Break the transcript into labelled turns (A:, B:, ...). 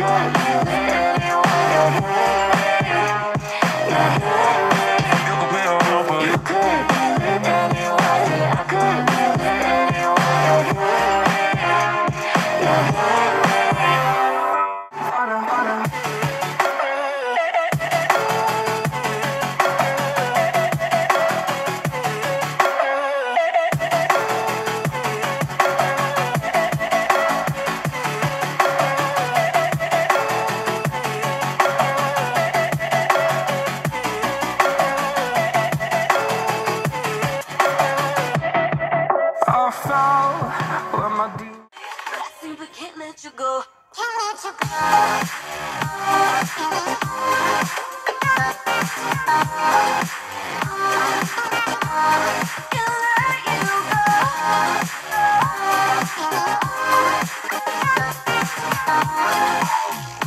A: I where.
B: I simply can't let you. Can't let you go. Can't let you go. Can't let you go.